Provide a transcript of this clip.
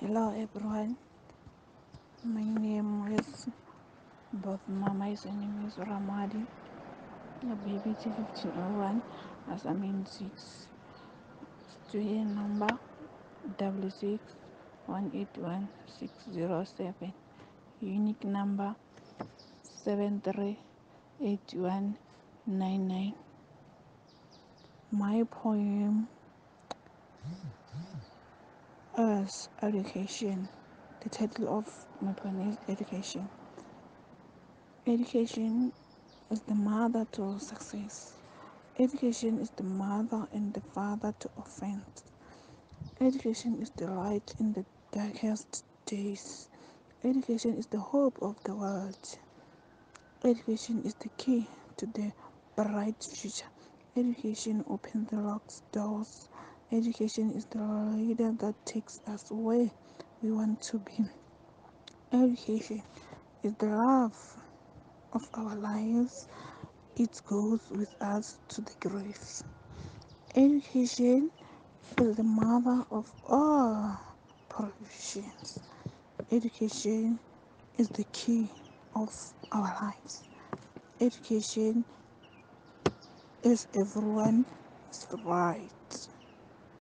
Hello everyone, my name is Bothma is name is Ramoadi, the BPT 1501 as I'm in 6 student number double six one eight one six zero seven. Unique number seven three eight one nine nine. My poem is education. The title of my poem is education. Education is the mother to success. Education is the mother and the father to offense. Education is the light in the darkest days. Education is the hope of the world. Education is the key to the bright future. Education opens the locked doors. Education is the leader that takes us where we want to be. Education is the love of our lives. It goes with us to the grave. Education is the mother of all provisions. Education is the key of our lives. Education is everyone's right.